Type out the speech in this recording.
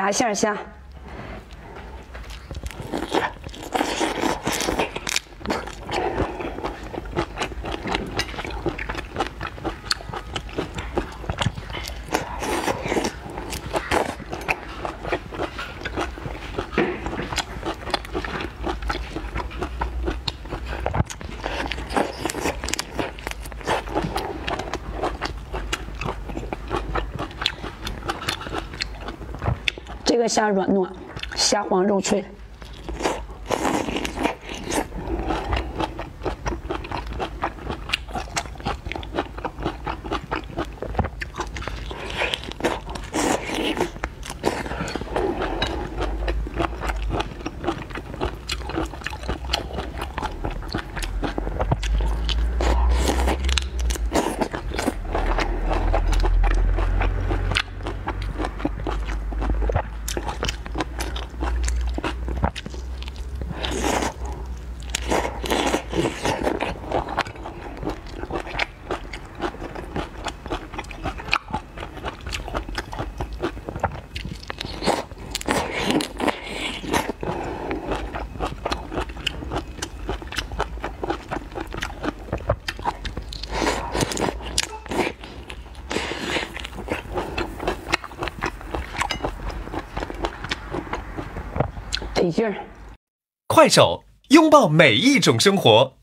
夹馅儿下。这个虾软糯，虾黄肉脆。得劲儿。快手，拥抱每一种生活。